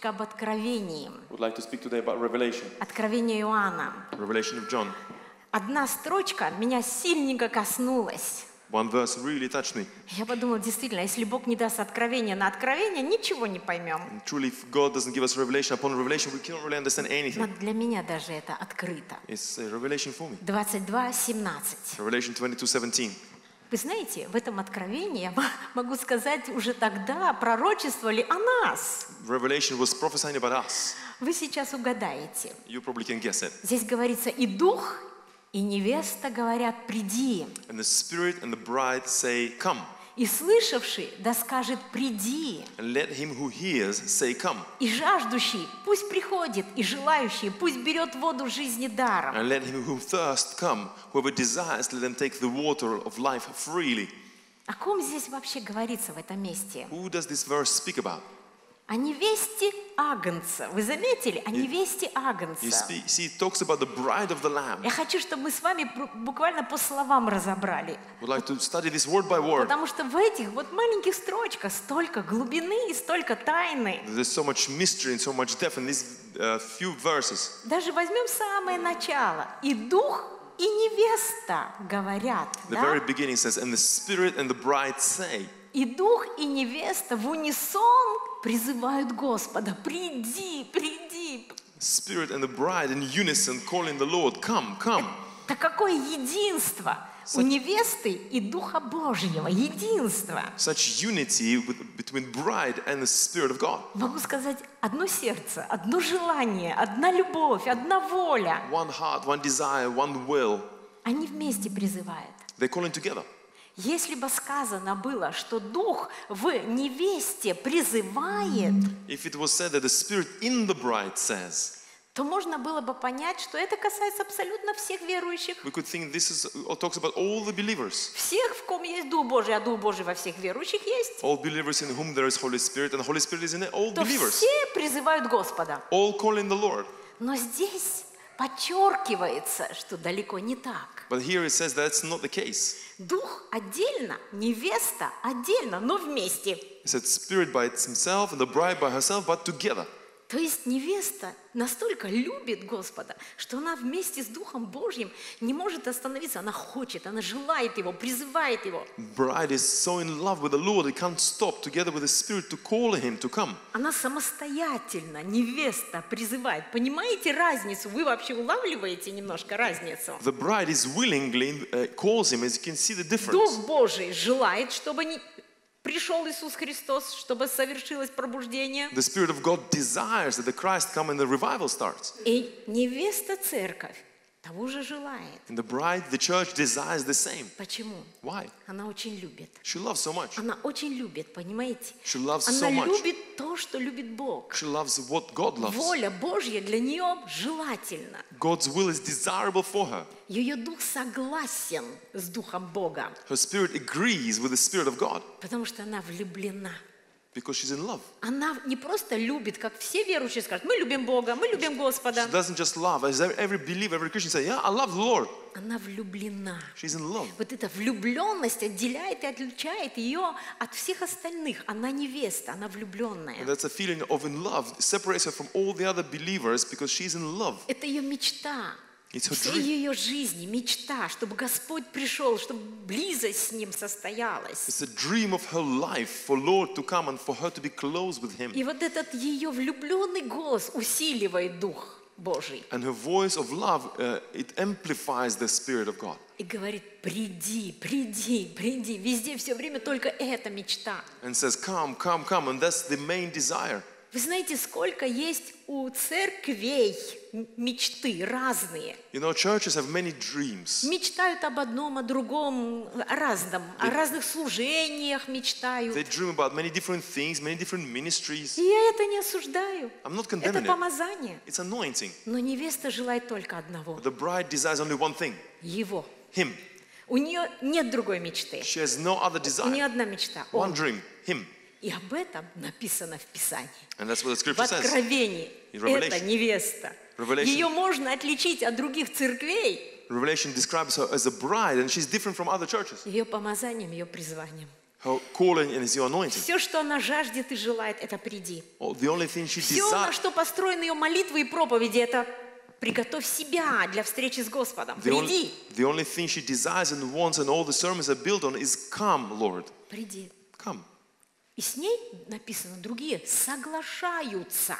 немножечко об откровении. Would like to speak today about Revelation, Откровение Иоанна. Revelation of John. Одна строчка меня сильненько коснулась. One verse really touched me. Я подумала, действительно, если Бог не даст откровения на откровение, ничего не поймем. And truly, if God doesn't give us revelation upon revelation, we cannot really understand Но anything. для меня даже это открыто. It's a revelation for me. 22, 17. Revelation 22:17. Вы знаете, в этом откровении я могу сказать, уже тогда пророчествовали о нас. Revelation was prophesying about us. Вы сейчас угадаете. You probably can guess it. Здесь говорится, и дух, и невеста говорят, приди. And the Spirit and the bride say, Come. И слышавший, да скажет, приди. Let him who hears say, Come. И жаждущий, пусть приходит, и желающий, пусть берет воду жизни даром. And let him who thirst come. Whoever desires, let them take the water of life freely. О ком здесь вообще говорится в этом месте? Who does this verse speak about? О невесте Агнца. Вы заметили? О невесте Агнца. Я хочу, чтобы мы с вами бу- буквально по словам разобрали. Like word word. Потому что в этих вот маленьких строчках столько глубины и столько тайны. There's so much mystery and so much depth in these uh, few verses. Даже возьмем самое начало. И дух, и невеста говорят. The да? very beginning says, And the Spirit and the bride say, И дух, и невеста в унисон призывают Господа. Приди, приди. Spirit and the bride in unison calling the Lord, Come, come. Так какое единство у невесты и Духа Божьего. Единство. Such unity with, between bride and the Spirit of God. Могу сказать, одно сердце, одно желание, одна любовь, одна воля. One heart, one desire, one will. Они вместе призывают. They're calling together. Если бы сказано было, что Дух в невесте призывает, If it was said that the Spirit in the bride says, то можно было бы понять, что это касается абсолютно всех верующих. we could think this is or talks about all the believers. Всех, в ком есть Дух Божий, а Дух Божий во всех верующих есть, All believers in whom there is Holy Spirit, and the Holy Spirit is in all то believers. все призывают Господа. All calling the Lord. Но здесь подчеркивается, что далеко не так. But here it says that's not the case. Дух отдельно, невеста отдельно, но вместе. It said Spirit by himself and the bride by herself, but together. То есть невеста настолько любит Господа, что она вместе с Духом Божьим не может остановиться. Она хочет, она желает Его, призывает Его. Bride is so in love with the Lord, it can't stop together with the Spirit to call him to come. Она самостоятельно, невеста, призывает. Понимаете разницу? Вы вообще улавливаете немножко разницу? The bride is willingly uh, calls him, as you can see the difference. Дух Божий желает, чтобы не- пришел Иисус Христос, чтобы совершилось пробуждение. The Spirit of God desires that the Christ come and the revival starts. И невеста церковь того же желает. And the bride, the church, desires the same. Почему? Why? Она очень любит. She loves so much. Она очень любит, понимаете? She loves Она so much. любит то, что любит Бог. She loves what God loves. Воля Божья для нее желательна. God's will is desirable for her. Ее дух согласен с духом Бога, Her spirit agrees with the Spirit of God потому что она влюблена. Because she's in love. Она не просто любит, как все верующие скажут, мы любим Бога, мы любим Господа. She doesn't just love, as every believer, every Christian say, yeah, I love the Lord. Она влюблена. She's in love. Вот эта влюбленность отделяет и отличает ее от всех остальных. Она невеста, она влюбленная. And that's a feeling of in love, separates her from all the other believers because she's in love. Это ее мечта. Всей ее жизни мечта, чтобы Господь пришел, чтобы близость с Ним состоялась. И вот этот ее влюбленный голос усиливает Дух Божий And her voice of love, uh, it amplifies the Spirit of God. и говорит, приди, приди, приди. Везде все время только эта мечта. And says, come, come, come. And that's the main desire. Вы знаете, сколько есть у церквей мечты разные. You know, churches have many dreams. Мечтают об одном, о другом, о разном, о разных служениях мечтают. They dream about many different things, many different ministries. И я это не осуждаю. I'm not Это condemning it. помазание. It's anointing. Но невеста желает только одного But the bride desires only one thing – его. Him. У нее нет другой мечты. She has no other У нее desire. одна мечта – One он. dream. Him. И об этом написано в Писании. В. Откровении. Это невеста. Ее можно отличить от других церквей Revelation describes her as a bride and she's different from other churches. ее помазанием, ее призванием. her calling and your anointing. Все, что она жаждет и желает, это приди. Oh, the only thing she Все, на что построены ее молитвы и проповеди, это приготовь себя для встречи с Господом. the only, Приди, the only thing she desires and wants and all the sermons are built on is come, Lord, приди. come. И с ней написано, другие соглашаются.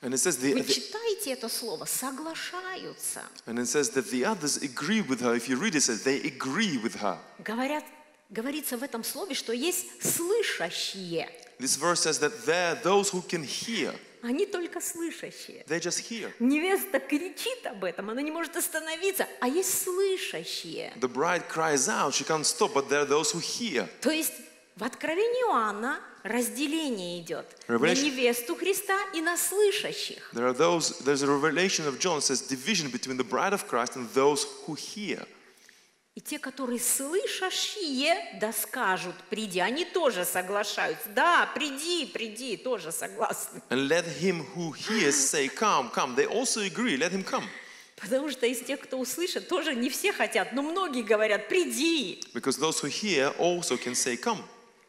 And it says the, Вы читаете это слово, соглашаются. and it says that the others agree with her. If you read it, it says they agree with her. Говорят, говорится в этом слове, что есть слышащие. This verse says that there are those who can hear. Они только слышащие. They just hear. Невеста кричит об этом, она не может остановиться, а есть слышащие. The bride cries out, she can't stop, but there are those who hear. То есть в Откровении Иоанна разделение идет на невесту Христа и на слышащих. There are those, there's a revelation of John says division between the bride of Christ and those who hear. И те, которые слышащие, да скажут, приди, они тоже соглашаются. Да, приди, приди, тоже согласны. And let him who hears say, Come, come. They also agree, let him come. Потому что из тех, кто услышит, тоже не все хотят, но многие говорят, приди. Because those who hear also can say, Come.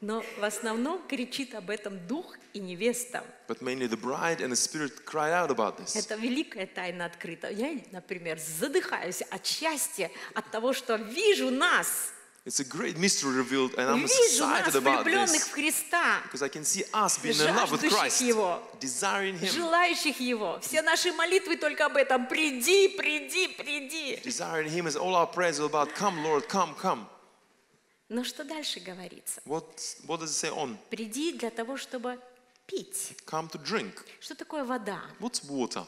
Но в основном кричит об этом дух и невеста. But mainly the bride and the spirit cried out about this. Это великая тайна открыта. Я, например, задыхаюсь от счастья, от того, что вижу нас, It's a great mystery revealed, and I'm excited about this. Because I can see us being in love with Christ, Его. desiring Him, желающих Его. Все наши молитвы только об этом. Приди, приди, приди. desiring Him is all our prayers about, Come, Lord, come, come. Но что дальше говорится? What, what does it say on? Приди для того, чтобы пить. Come to drink. Что такое вода? What's water?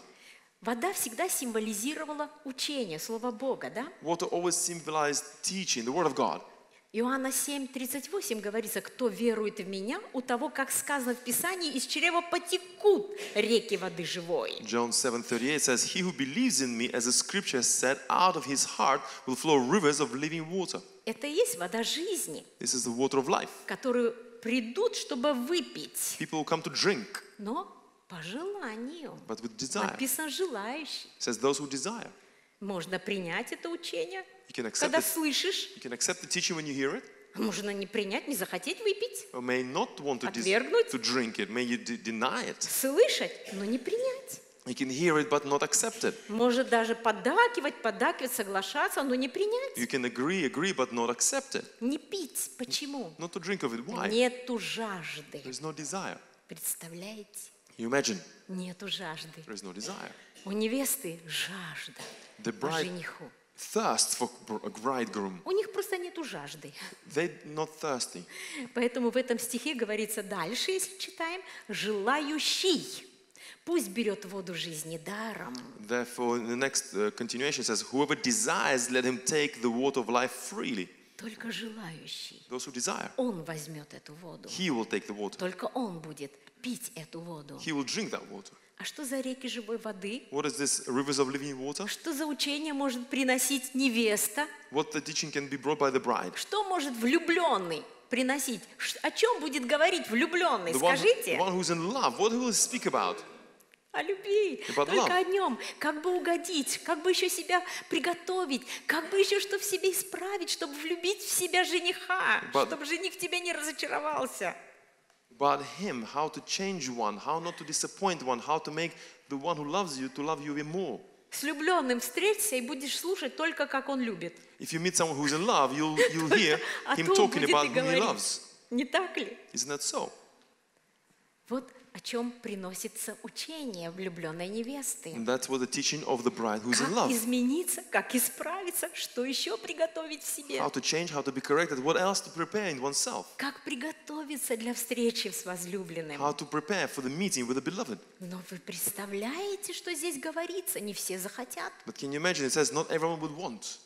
Вода всегда символизировала учение, Слово Бога, да? Water always symbolized teaching, the Word of God. Иоанна 7:38 говорится, кто верует в меня, у того, как сказано в Писании, из чрева потекут реки воды живой. John 7:38 says, "He who believes in me, as the scripture said, out of his heart will flow rivers of living water." Это и есть вода жизни, This is the water of life. которую придут, чтобы выпить, People will come to drink, но по желанию. but with desire. Написано желающий. Says those who desire. Можно принять это учение, You can accept когда it. слышишь. You can accept the teaching when you hear it, А Можно не принять, не захотеть выпить. or may not want to, dis- Отвергнуть. to drink it. May you de- deny it. Слышать, но не принять. You can hear it, but not accept it. Может даже поддакивать, поддакивать, соглашаться, но не принять. You can agree, agree, but not accept it. Не пить. Почему? Not to drink of it. Why? Нету жажды. There's no desire. Представляете? You imagine Нету жажды. there is no desire. У невесты жажда The bride жениху. thirsts for a bridegroom. У них просто нету жажды. They're not thirsty. Поэтому в этом стихе говорится дальше, если читаем, желающий. Пусть берет воду жизни даром. Therefore, in the next uh, continuation says, Whoever desires, let him take the water of life freely. Только желающий. Those who desire, Он возьмет эту воду. he will take the water. Только он будет пить эту воду. He will drink that water. А что за реки живой воды? What is this rivers of living water? Что за учение может приносить невеста? What the teaching can be brought by the bride? Что может влюбленный приносить? О чем будет говорить влюбленный? The one, Скажите. the one who's in love, what will he speak about? О любви. Только о нем. Как бы угодить, как бы еще себя приготовить, как бы еще что в себе исправить, чтобы влюбить в себя жениха, But- чтобы жених в тебе не разочаровался. About him, how to change one, how not to disappoint one, how to make the one who loves you to love you even more. С влюбленным встреться и будешь слушать только, как он любит. If you meet someone who's in love, you'll, you'll hear О him talking about who he loves. Не так ли? Isn't that so? Вот о чем приносится учение влюбленной невесты. And that's what the teaching of the bride who's in Как love. измениться, как исправиться, что еще приготовить в себе. How to change, how to be corrected, what else to prepare in oneself. Как приготовиться для встречи с возлюбленным. How to prepare for the meeting with the beloved. Но вы представляете, что здесь говорится? Не все захотят But can you imagine? It says not everyone would want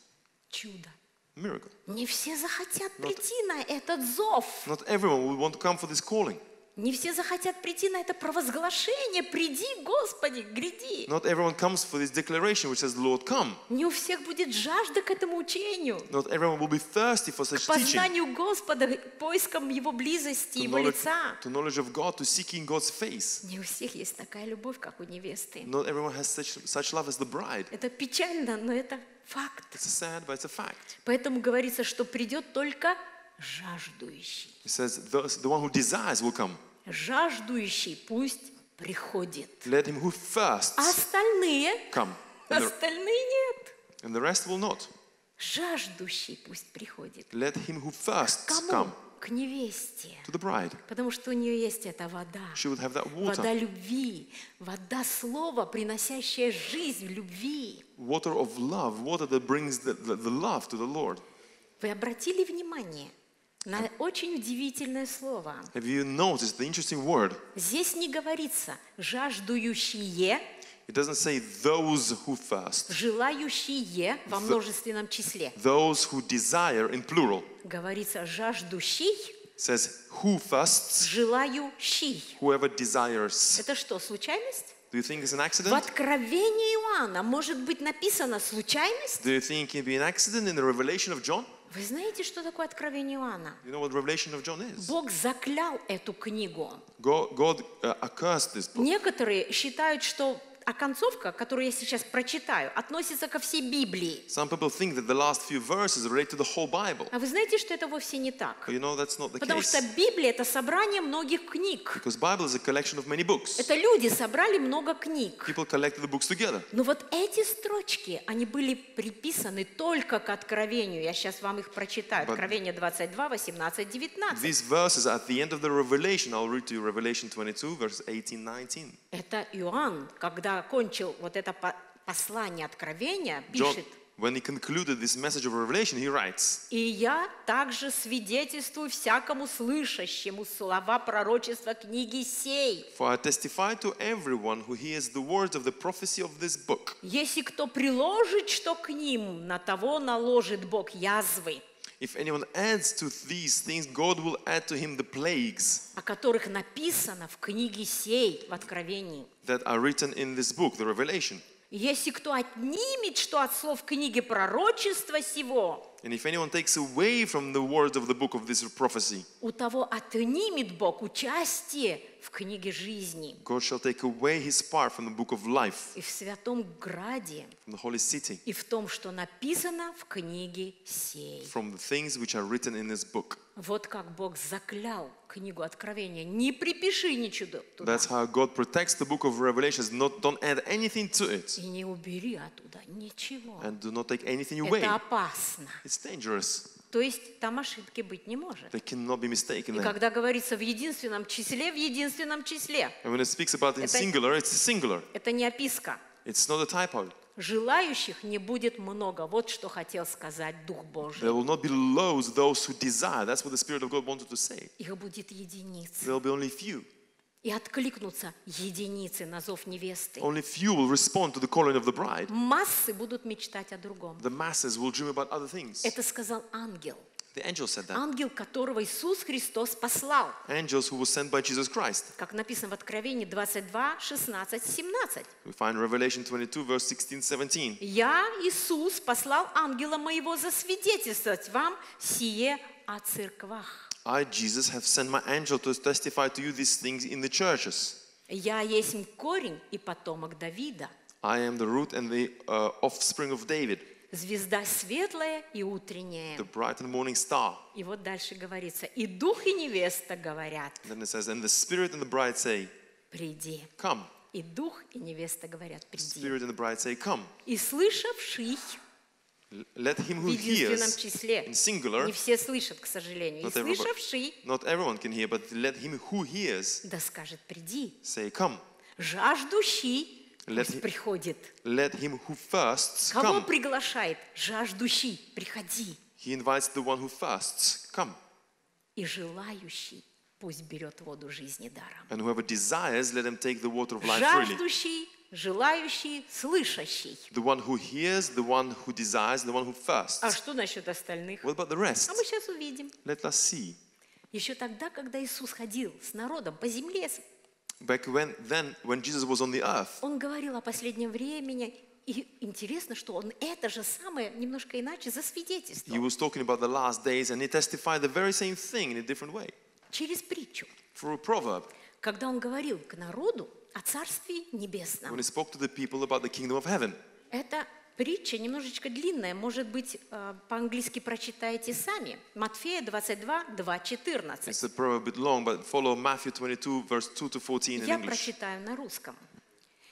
чудо. miracle. Не все захотят прийти на этот зов. Not everyone would want to come for this calling. Не все захотят прийти на это провозглашение. Приди, Господи, гряди. Not everyone comes for this declaration which says, Lord, come. Не у всех будет жажда к этому учению. Not everyone will be thirsty for К such teaching. познанию Господа, к поискам Его близости, To Его knowledge, лица. to knowledge of God, to seeking God's face. Не у всех есть такая любовь, как у невесты. Not everyone has such, such love as the bride. Это печально, но это факт. It's sad, but it's a fact. Поэтому говорится, что придет только жаждующий. It says, the, the one who desires will come. Жаждующий пусть приходит. Let him who thirsts А остальные, come. And the, остальные нет. and the rest will not. Жаждущий пусть приходит. Let him who thirsts Кому? come К невесте. to the bride. Потому что у нее есть эта вода. She will have that Вода water, любви, вода слова, приносящая жизнь любви. water of love, water that brings the, the, the love to the Lord. Вы обратили внимание на очень удивительное слово. Have you noticed the interesting word? Здесь не говорится жаждующие, It doesn't say those who thirst, желающие во множественном числе. those who desire in plural. Говорится жаждущий, says who thirsts, желающий. whoever desires. Это что, случайность? Do you think it's an В accident? Откровении Иоанна может быть написано случайность? Do you think it can be an accident in the revelation of John? Вы знаете, что такое Откровение Иоанна? You know what revelation of John is? Бог заклял эту книгу. God, God uh, accursed this book. Некоторые считают, что оконцовка, которую я сейчас прочитаю, относится ко всей Библии. Some people think that the last few verses relate to the whole Bible. А вы знаете, что это вовсе не так? But you know that's not the Потому что case. Библия – это собрание многих книг. Because Bible is a collection of many books. Это люди собрали много книг. People collected the books together. Но вот эти строчки, они были приписаны только к Откровению. Я сейчас вам их прочитаю. But- Откровение 22, 18, 19. These verses at the end of the revelation. I'll read to you Revelation 22, verses 18, 19. Это Иоанн, когда кончил вот это по- послание Откровения, пишет, when he concluded this message of revelation, he writes, «И я также свидетельствую всякому слышащему слова пророчества книги сей. For I testify to everyone who hears the words of the prophecy of this book. Если кто приложит что к ним, на того наложит Бог язвы, If anyone adds to these things, God will add to him the plagues о которых написано в книге сей в Откровении. that are written in this book, the Revelation. Если кто отнимет что от слов книги пророчества сего, And if anyone takes away from the words of the book of this prophecy, у того отнимет Бог участие в книге жизни God shall take away his part from the book of life, и в святом граде, from the holy city, и в том, что написано в книге сей. from the things which are written in this book. Вот как Бог заклял книгу Откровения. Не припиши ничего туда. That's how God protects the book of Revelations. Not, don't add anything to it И не убери оттуда ничего. and do not take anything away. Это опасно. It's dangerous. То есть там ошибки быть не может. There cannot be mistaken И there. когда говорится в единственном числе, в единственном числе, And when it speaks about in Это- singular, it's singular. это не описка. It's not a typo. Желающих не будет много. Вот что хотел сказать Дух Божий. There will not be loads those who desire. That's what the Spirit of God wanted to say. Их будет единицы. There will be only few. И откликнутся единицы на зов невесты. Only few will respond to the calling of the bride. Массы будут мечтать о другом. The masses will dream about other things. Это сказал ангел. The angel said that. Ангел, которого Иисус Христос послал. Angels who were sent by Jesus Christ. Как написано в Откровении 22, 16, 17. We find Revelation 22, verse 16, 17. «Я, Иисус, послал ангела моего засвидетельствовать вам сие о церквах. I, Jesus, have sent my angel to testify to you these things in the churches. Я есть корень и потомок Давида, I am the root and the uh, offspring of David, звезда светлая и утренняя». the bright and morning star. И вот дальше говорится, «И дух и невеста говорят, And then it says, And the Spirit and the bride say, приди». Come. И дух и невеста говорят, приди. Spirit and the bride say, Come. И слышавший Let him в who единственном hears, числе, in singular, не все слышат, к сожалению, и слышавший, not everyone can hear, but let him who hears да скажет, приди. say, Come. Жаждущий Let пусть him- приходит. Let him who thirsts Кого come. приглашает? Жаждущий, приходи. He invites the one who thirsts, Come. И желающий пусть берет воду жизни даром. And whoever desires, let him take the water of life freely. Жаждущий, желающий, слышащий. The one who hears, the one who desires, the one who thirsts. А что насчет остальных? What about the rest? А мы сейчас увидим. Let us see. Еще тогда, когда Иисус ходил с народом по земле, Back when then, when Jesus was on the earth, Он говорил о последнем времени, и интересно, что он это же самое немножко иначе he засвидетельствовал was talking about the last days, and he testified the very same thing in a different way. через притчу, Through a proverb, когда он говорил к народу о Царстве Небесном. when he spoke to the people about the kingdom of heaven. Это Притча немножечко длинная, может быть, э, по-английски прочитаете сами. Матфея 22, 2, 14. It's a proverb a bit long, but follow Matthew 22, verse 2 to 14 in Я English. прочитаю на русском.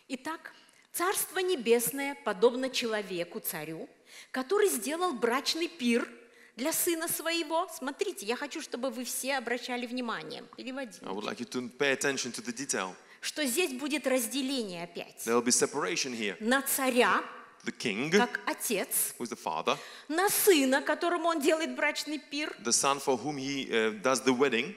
Итак, Царство Небесное подобно человеку, царю, который сделал брачный пир для сына своего. Смотрите, я хочу, чтобы вы все обращали внимание. Переводи. I would like you to pay attention to the detail. Что здесь будет разделение опять. There will be separation here. На царя, The king, как отец, who is the father, на сына, которому он делает брачный пир, the son for whom he uh, does the wedding,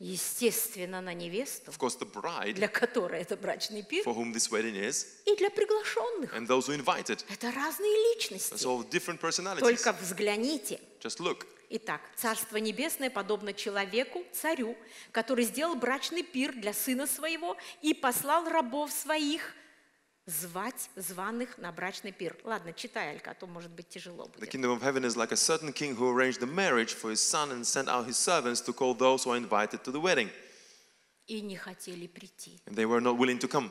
естественно, на невесту, of course, the bride для которой это брачный пир, for whom this wedding is, и для приглашенных. and those who invited. Это разные That's личности. all different personalities. Только взгляните. Just look. Итак, Царство Небесное подобно человеку, царю, который сделал брачный пир для сына своего и послал рабов своих звать званых на брачный пир. Ладно, читай, Алька, а то, может быть, тяжело The будет. kingdom of heaven is like a certain king who arranged the marriage for his son and sent out his servants to call those who are invited to the wedding. И не хотели прийти. And they were not willing to come.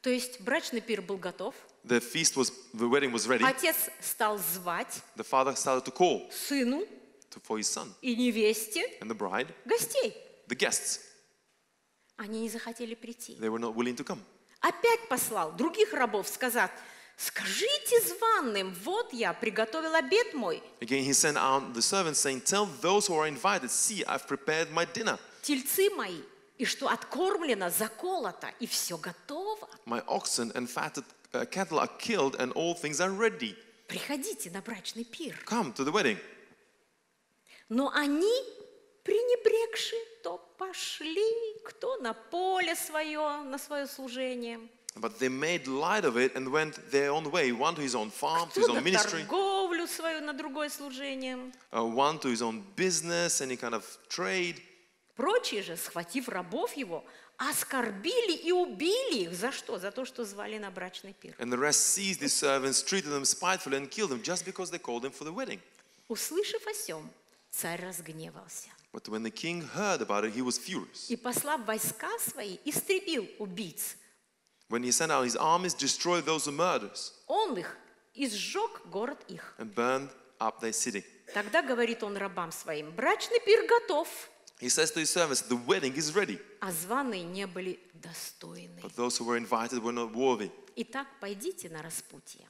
То есть брачный пир был готов, The feast was, the wedding was ready. отец стал звать The father started to call сыну to, for his son и невесте and the bride, гостей. the guests. Они не захотели прийти. They were not willing to come. Опять послал других рабов, сказав, скажите званым, вот я приготовил обед мой, Again, he sent out the servants saying, Tell those who are invited, see, I've prepared my dinner. тельцы мои, и что откормлено, заколото, и все готово. My oxen and fatted uh, cattle are killed, and all things are ready. Приходите на брачный пир. Come to the wedding. Но они, пренебрегши, то пошли, кто на поле свое, на свое служение, But they made light of it and went their own way, one to his own farm, to his own ministry, торговлю свою, на другое служение. uh, one to his own business, any kind of trade. Прочие же, схватив рабов его, оскорбили и убили их. За что? За то, что звали на брачный пир. And the rest seized his servants, treated them spitefully, and killed them just because they called him for the wedding. Услышав о сем, царь разгневался. But when the king heard about it, he was furious. И, послав войска свои, истребил убийц. When he sent out his armies, destroyed those who murdered Он их и сжег город их. and burned up their city. Тогда говорит он рабам своим, брачный пир готов, He says to his servants, The wedding is ready. а званые не были достойны. But those who were invited were not worthy. Итак, пойдите на распутье.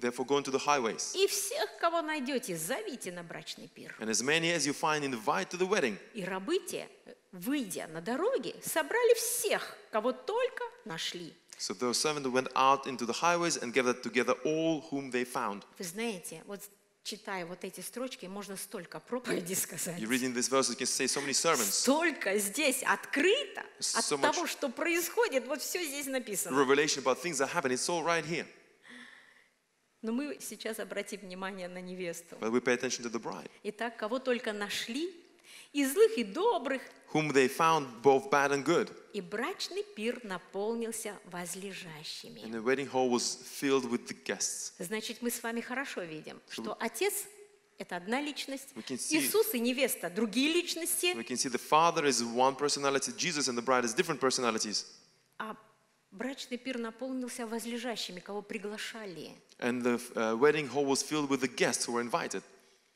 Therefore, go into the highways. И всех, кого найдете, зовите на брачный пир. And as many as you find, invite to the wedding. И рабы те, выйдя на дороге, собрали всех, кого только нашли. So those servants went out into the highways and gathered together all whom they found. Вы знаете, вот читая вот эти строчки, можно столько проповедей сказать. You reading these verses, you can say so many sermons. Столько здесь открыто от So much- того, что происходит. Вот все здесь написано. Revelation about things that happen, it's all right here. Но мы сейчас обратим внимание на невесту. But we pay attention to the bride, Итак, кого только нашли, и злых, и добрых, whom they found both bad and good. и брачный пир наполнился возлежащими. And the wedding hall was filled with the guests. Значит, мы с вами хорошо видим, что отец – это одна личность, We see- Иисус и невеста – другие личности, We can see the father is one personality, Jesus and the bride is different personalities. а брачный пир наполнился возлежащими, кого приглашали. And the uh, wedding hall was filled with the guests who were invited.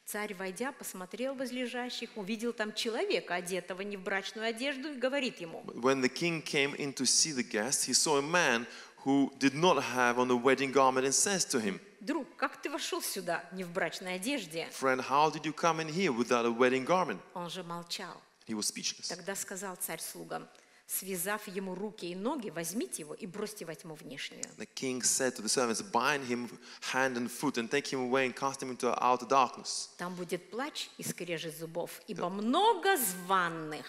Царь, войдя, посмотрел возлежащих, увидел там человека, одетого не в брачную одежду, и говорит ему, when the king came in to see the guests, he saw a man who did not have on a wedding garment and says to him, друг, как ты вошел сюда не в брачной одежде? Friend, how did you come in here without a wedding garment? Он же молчал. He was speechless. Тогда сказал царь слугам, связав ему руки и ноги, возьмите его и бросьте во тьму внешнюю. The king said to the servants, Bind him hand and foot and take him away and cast him into outer darkness. Там будет плач и скрежет зубов, ибо много званных,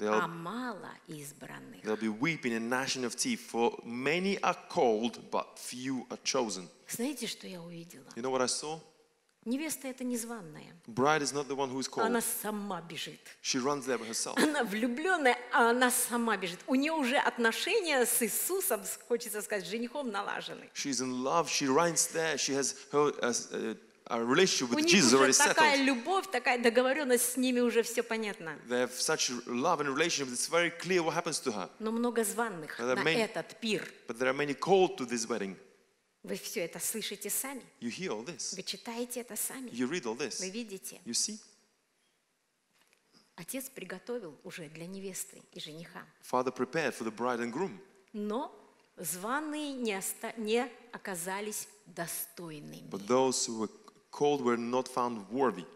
а мало избранных. there'll be weeping and gnashing of teeth, for many are called, but few are chosen. Знаете, что я увидела? You know what I saw? Невеста это незваная. Bride is not the one who is called. Она сама бежит. She runs there by herself. Она влюбленная, а она сама бежит. У нее уже отношения с Иисусом, хочется сказать, с женихом налажены. She's in love. She runs there. She has her uh, a relationship У with них Jesus уже already такая settled. любовь, такая договоренность с ними уже все понятно. They have such love and relationship. It's very clear what happens to her. Но много званных на many- этот пир. But there are many called to this wedding. Вы все это слышите сами. You hear all this. Вы читаете это сами. You read all this. Вы видите. You see? Отец приготовил уже для невесты и жениха. Father prepared for the bride and groom. Но званые не, оста- не оказались достойными. But those who were called were not found worthy.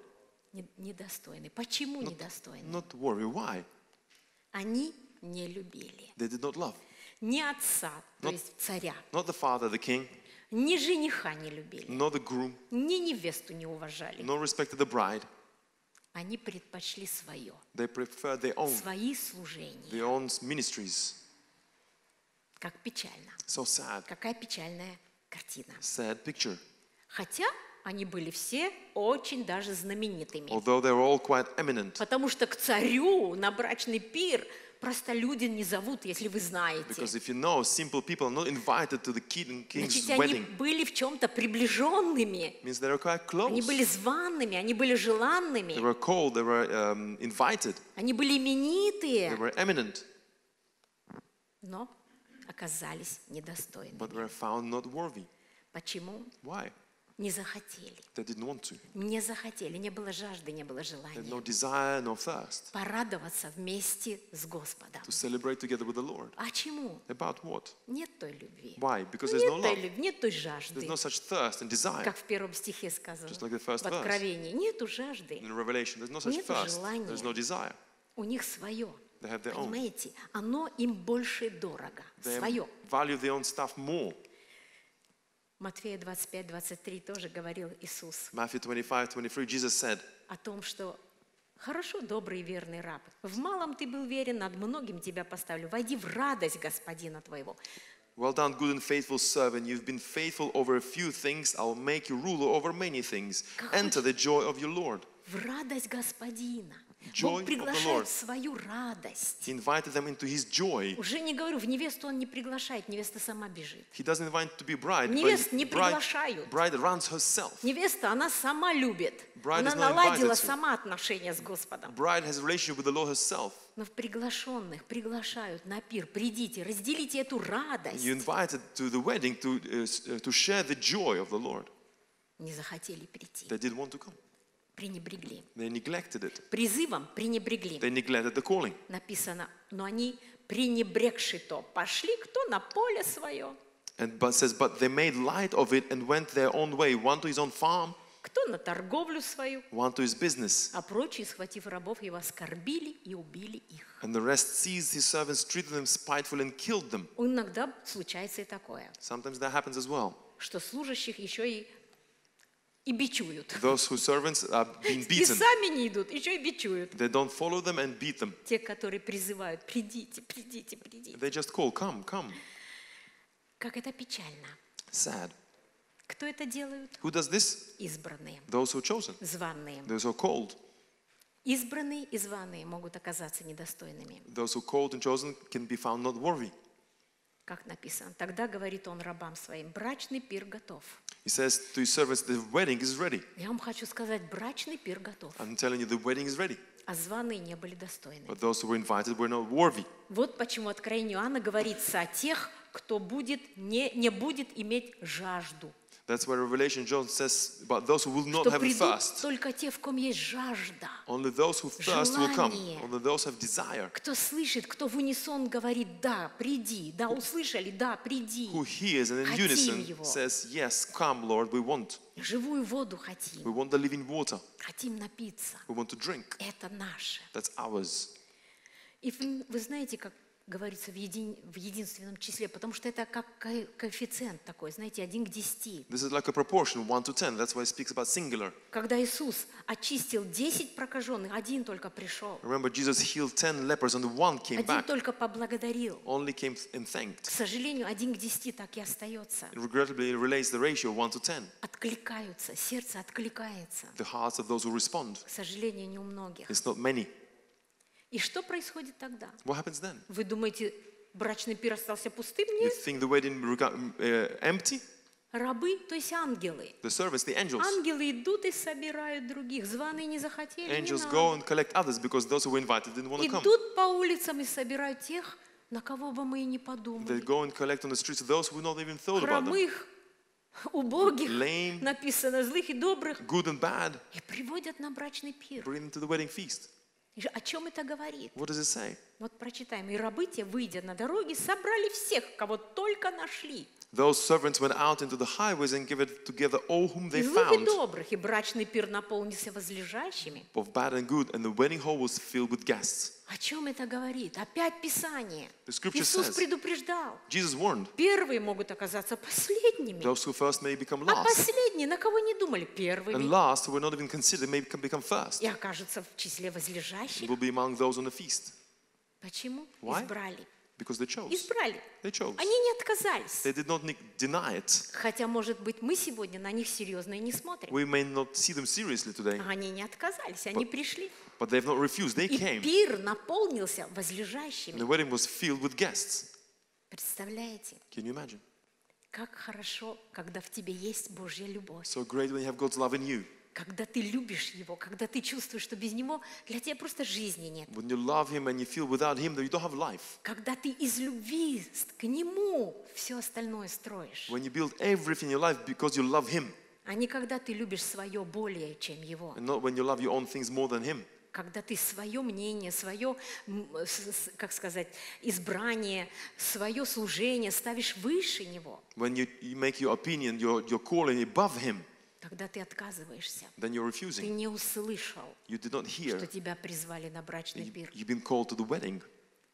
Не- Недостойны. Почему недостойны? Not worthy. Why? Они не любили. They did not love. Ни отца, то Но- есть царя, Not the father, the king, ни жениха не любили, nor the groom, ни невесту не уважали. nor respected the bride. Они предпочли свое, They preferred their own, свои служения. their own ministries. Как печально. So sad. Какая печальная картина. Sad picture. Хотя они были все очень даже знаменитыми. Although they were all quite eminent. Потому что к царю на брачный пир простолюдин не зовут, если вы знаете. Because if you know, simple people are not invited to the king, king's Значит, они wedding. были в чем-то приближенными. means they were quite Они close. были званными, они были желанными, They were called, they were um, invited, они были they именитые, were eminent, но оказались недостойными. but were found not worthy. Почему? Why? Не захотели. They didn't want to. Не захотели, не было жажды, не было желания. no desire, no thirst Порадоваться вместе с Господом. to celebrate together with the Lord. А чему? About what? Нет той любви. Why? Because Ну, there's no Нет той love. любви, нет той There's жажды. no such thirst and desire. Как в первом стихе сказано, Just like the first в Откровении. Нету жажды. In Revelation, there's no such Нету thirst. желания. There's no desire. У них свое. They have their own. Понимаете? Оно им больше дорого. They Свое. value their own stuff more. Матфея 25, 23 тоже говорил Иисус Matthew 25, 23, Jesus said, о том, что хорошо, добрый и верный раб. В малом ты был верен, над многим тебя поставлю. Войди в радость господина твоего. Well done, good and faithful servant. You've been faithful over a few things. I'll make you ruler over many things. Enter the joy of your Lord. В радость господина. Бог приглашает свою радость. He invited them into his joy. Уже не говорю, в невесту он не приглашает, невеста сама бежит. He doesn't invite to be bride, Невест не bride, приглашают. bride runs herself. Невеста, она сама любит. Bride Она наладила сама отношения с Господом. Bride has a relationship with the Lord herself. Но в приглашенных приглашают на пир. Придите, разделите эту радость. You invited to the wedding to, uh, uh, to share the joy of the Lord. Не захотели прийти. They didn't want to come. Пренебрегли. They neglected it. Призывом пренебрегли. They neglected the calling. Написано, но они пренебрегши то. Пошли кто на поле свое, And but says, but they made light of it and went their own way, one to his own farm, кто на торговлю свою, one to his business. а прочие, схватив рабов его, оскорбили и убили их. And the rest seized his servants, treated them spitefully, and killed them. Иногда случается и такое, Sometimes that happens as well. что служащих еще и, и бичуют. Those whose servants are being И beaten, сами не идут, еще и бичуют. they don't follow them and beat them. Те, которые призывают, придите, придите, придите. They just call, come, come. Как это печально. Sad. Кто это делают? Who does this? Избранные, Those who are chosen, званые. those who are called. Избранные и званые могут оказаться недостойными. Those who are called and chosen can be found not worthy. Как написано, тогда говорит он рабам своим, брачный пир готов. He says to his servants, the wedding is ready. Я вам хочу сказать, брачный пир готов, I'm telling you, the wedding is ready. а званые не были достойны. But those who were invited were not worthy. Вот почему откровение Иоанна говорится о тех, кто будет, не, не будет иметь жажду. That's why Revelation John says about those who will not have a thirst. только те, в ком есть жажда. Only those who thirst will come. Only those who have desire. Кто слышит, кто в унисон говорит, да, приди, да, услышали, да, приди. Who hears and in unison says, Yes, come, Lord, we want. Живую воду We хотим, want the living water. хотим напиться. We want to drink. Это наше. That's ours. И вы знаете, как говорится в, един- в единственном числе, потому что это как ко- коэффициент такой, знаете, один к десяти. This is like a proportion, 1 to 10. That's why it speaks about singular. Когда Иисус очистил 10 прокаженных, один только пришел, Remember, Jesus healed 10 lepers and one came один back. только поблагодарил. Only came and К thanked. сожалению, один к десяти так и остается. It regrettably relates the ratio 1 to 10. Откликаются, сердце откликается. The hearts of those who respond. К сожалению, не у многих. It's not many. И что происходит тогда? What happens then? Вы думаете, брачный пир остался пустым? You Нет. think the wedding uh, empty? Рабы, то есть ангелы. The servants, the angels. Ангелы идут и собирают других. Званые не захотели, не Angels надо. go and collect others because those who were invited didn't want to come. Идут по улицам и собирают тех, на кого бы мы и не They подумали. go and collect on the streets those who not even thought about them. Хромых, убогих, lame, написано, злых и добрых, good and bad, и приводят на брачный пир. bring them to the wedding feast. О чем это говорит? What does it say? Вот прочитаем. «И рабы те, выйдя на дороги, собрали всех, кого только нашли. Those servants went out into the highways and gathered together all whom they И злых, и found, добрых, и брачный пир наполнился возлежащими». both bad and good, and the wedding hall was filled with guests. О чем это говорит? Опять Писание. The scripture Иисус says- предупреждал. Jesus warned Первые могут оказаться последними. those who first may become А last, последние, на кого не думали, and первыми. last who were not even considered may become, become first. И окажутся в числе возлежащих. Will be among those on the feast Почему? Why? Избрали. because they chose. Избрали. They chose. Они не отказались. They did not deny it. Хотя, может быть, мы сегодня на них серьезно и не смотрим. We may not see them seriously today, Они не отказались, они пришли. but they've not refused. They И came. пир наполнился And возлежащими. the wedding was filled with guests. Представляете, Can you imagine? как хорошо, когда в тебе есть Божья любовь. So great when you have God's love in you. Когда ты любишь Его, когда ты чувствуешь, что без Него для тебя просто жизни нет. When you love Him and you feel without Him that you don't have life. Когда ты из любви к Нему все остальное строишь. When you build everything in your life because you love Him, А не когда ты любишь свое более, чем Его. and not when you love your own things more than Him. Когда ты свое мнение, свое, как сказать, избрание, свое служение ставишь выше Него, When you, you make your opinion, your, your calling above Him, тогда ты отказываешься. then you're Ты refusing. не услышал, You did not что hear. тебя призвали на брачный пир. you've been called to the wedding.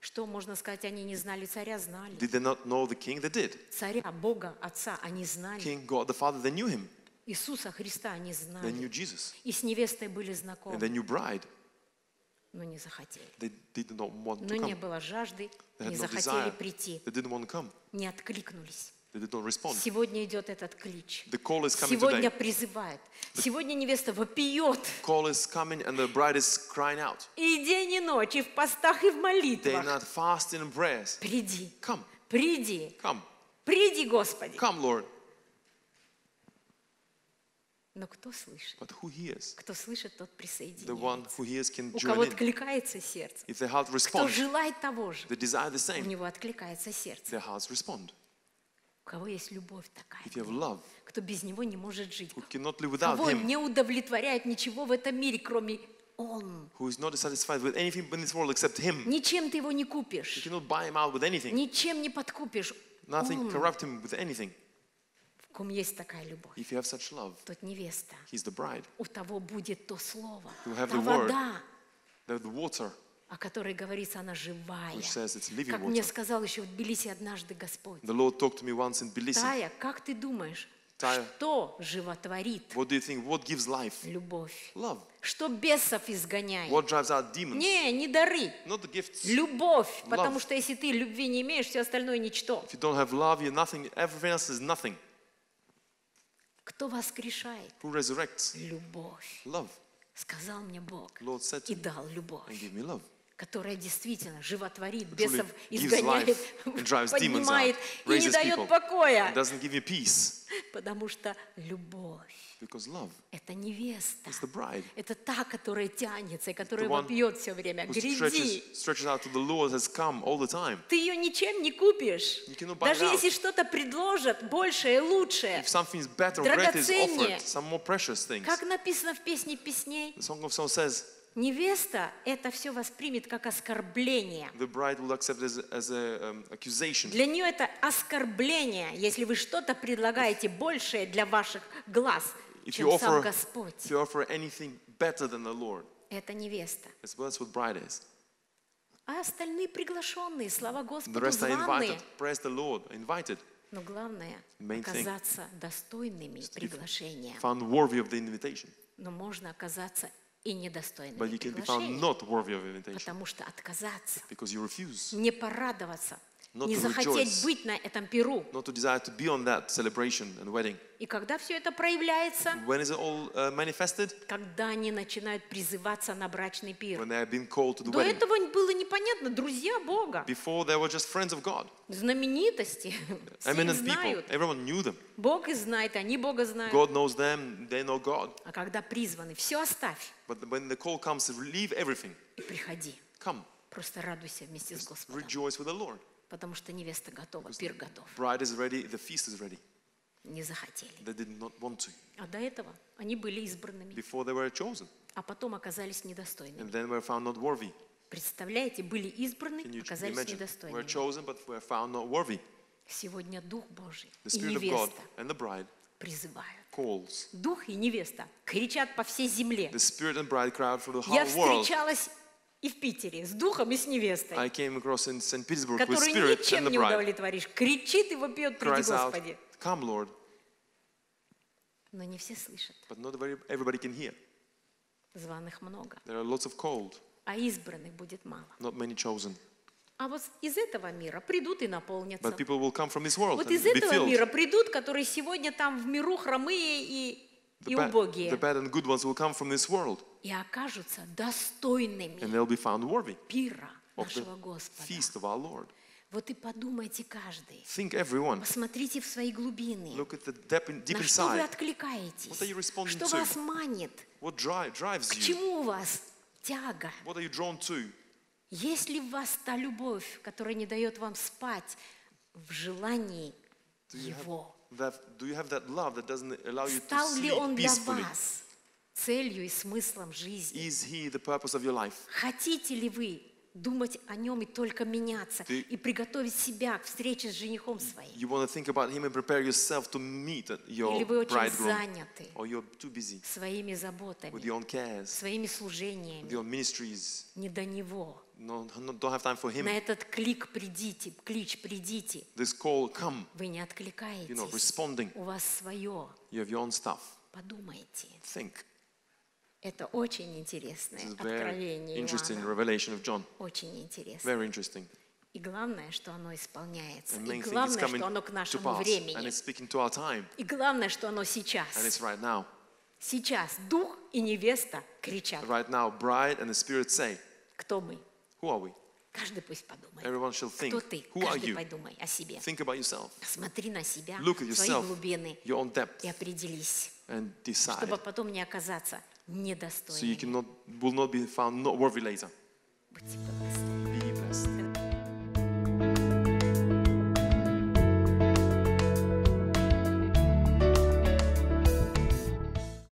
Что можно сказать, они не знали царя, знали. Did they not know the King? They did. Царя, Бога, Отца они знали. King, God, the Father, they knew Him. Иисуса Христа они They знали. knew Jesus. И с невестой были And знакомы, they knew bride. но не захотели. They did not want Но to не come. было жажды, They не no захотели desire. прийти, They didn't want to come. не откликнулись. Сегодня идет этот клич. The Сегодня today. призывает. Сегодня невеста вопиет Call is coming and the bride is crying out. и день, и ночь, и в постах, и в Day and молитвах. fasting and prayers. Приди, Come, приди, come, приди, Господи. come, Lord. Но кто слышит? But who hears? Кто слышит, тот The one присоединяется. who hears can У join кого in. откликается сердце. If their heart Кто responds, желает того же, they desire the у same. него откликается сердце. Their hearts respond. У кого есть любовь такая, If you have love, кто без него не может жить. who cannot live without Кого Him, не удовлетворяет ничего в этом мире, кроме Он. who is not satisfied with anything in this world except Him, Ничем ты его не you купишь. cannot buy Him out with anything. Ничем не подкупишь. Nothing Он, corrupt Him with anything. в ком есть такая любовь. If you have such love, Тот невеста. He's the bride. У того будет то слово, You have та the word. вода, The, the water, о которой говорится, она живая. Как мне сказал еще в Тбилиси однажды Господь. The Lord talked to me once in Tbilisi. Тая, как ты думаешь, Тая. что животворит What do you think? What gives life? любовь? Love. Что бесов изгоняет? What drives out demons? Не, не дары. Not the gifts. Любовь. Потому Love. что если ты любви не имеешь, все остальное ничто. If you don't have love, you're nothing. Everything else is nothing. Кто воскрешает? Who resurrects? Любовь. Love. Сказал мне Бог. Lord said И to me, дал любовь. and give me love. Которая действительно животворит, бесов изгоняет, поднимает и не дает покоя. Потому что любовь это невеста. Это та, которая тянется и которая вопьет все время. Гряди. Ты ее ничем не купишь. Даже если что-то предложат большее, лучшее. Драгоценнее. Как написано в песне песней, The невеста это все воспримет как оскорбление. the bride will accept as, as a um, accusation. Для нее это оскорбление, если вы что-то предлагаете большее для ваших глаз, If чем you сам offer, Господь. if you offer anything better than the Lord, Это невеста. that's, that's what bride is. А остальные приглашенные, слава The Господу, rest are invited. Praise the Lord, invited. Но главное оказаться достойными приглашения. Found worthy of the invitation. Но можно оказаться и But недостойными you can be found приглашения. not worthy of invitation Потому что отказаться, because you refuse не порадоваться, Not не to захотеть rejoice. быть на этом перу. not to desire to be on that celebration and wedding. И когда все это проявляется, When is it all uh, manifested? когда они начинают призываться на брачный пир. When they have been called to the До wedding. этого было непонятно, друзья Бога, Before they were just friends of God, знаменитости, все их eminent people. знают. Everyone knew them. Бог их знает, они Бога знают. God knows them, they know God. А когда призваны, все оставь But when the call comes, leave everything. и приходи. Come, Просто радуйся вместе с Господом, rejoice with the Lord. Потому что невеста готова, пир готов. Bride is ready, the feast is ready. не захотели. They did not want to. А до этого они были избранными, Before they were chosen, а потом оказались недостойными. and then were found not worthy. Представляете, были избраны, оказались imagine? Were недостойными. chosen, but were found not worthy. Сегодня Дух Божий The и Spirit of God невеста and the bride призывают. calls. Дух и невеста кричат по всей земле. The Spirit and bride crowd for the Я whole world. И в Питере с Духом и с невестой, I came across in St. Petersburg with которую Spirit and ничем the не bride. удовлетворишь. Кричит и вопиет, приди, Cries out, Господи. Come, Lord. Но не все слышат. But not very, everybody can hear. Званых много, There are lots of called, а избранных будет мало. not many chosen. А вот из этого мира придут и наполнятся. But people will come from this world Вот из этого мира придут, которые сегодня там в миру хромые и, The и убогие. the bad and good ones will come from this world, И окажутся достойными and they'll be found worthy пира нашего Господа. feast of our Lord. Вот и подумайте каждый. Think everyone. Посмотрите в свои глубины. Look at the На что вы откликаетесь? What are you responding Что to? вас манит? What drive, drives К чему у вас тяга? What are you drawn to? Есть ли в вас та любовь, которая не дает вам спать в желании Do you have Его? that, do you have that love that doesn't allow you to Стал ли Он для вас целью и смыслом жизни? Is He the purpose of your life? Хотите ли вы думать о нем и только меняться, Ты- и приготовить себя к встрече с женихом своим? You want to think about Him and prepare yourself to meet your Или вы очень bridegroom, заняты or you're too busy своими with заботами, your own cares, своими with служениями? your ministries? Не до него. No, no, don't have time for Him. На этот клик придите, клич придите. This call, come. Вы не You're not откликаетесь. responding. У вас свое. You have your own stuff. Подумайте. Think. Это очень интересное откровение interesting Иоанна. revelation of John. Очень интересно. Very interesting. И главное, что оно исполняется. И главное, что оно к нашему времени. И главное, что оно сейчас. Right. Сейчас дух и невеста кричат. Right now, bride and the Spirit say, Кто мы? Who are we? Каждый пусть подумает. Everyone shall think, Кто ты? Who are Каждый you? подумай о себе. Think about yourself. Смотри на себя, Look at в свои yourself, глубины your own depth, и определись, and decide. чтобы потом не оказаться недостойными. So you cannot, will not be found not worthy later. Будьте. Be blessed.